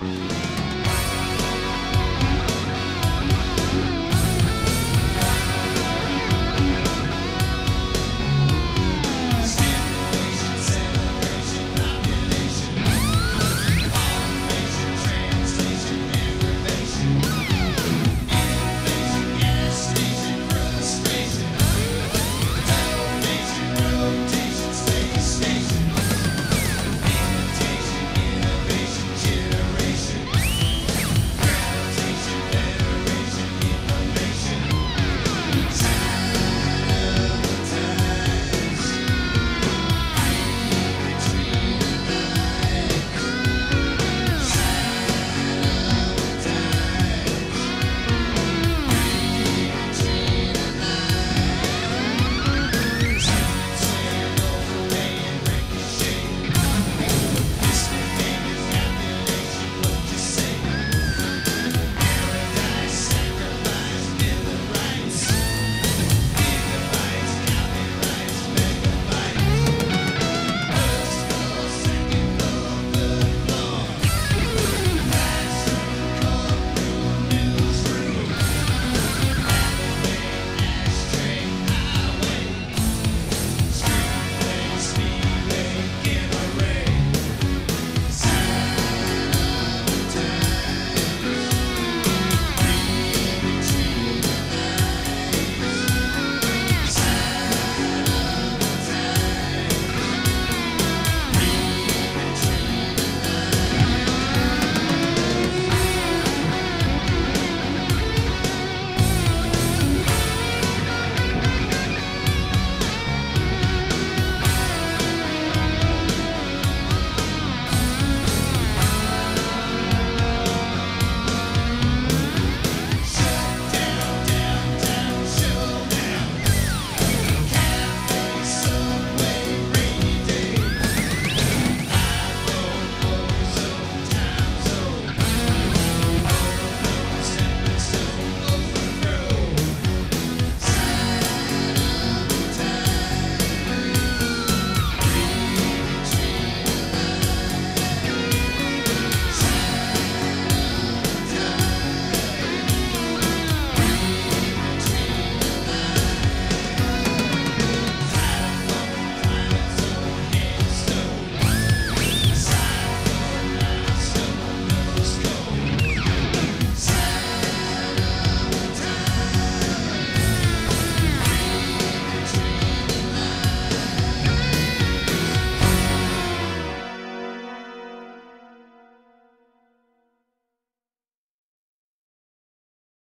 Música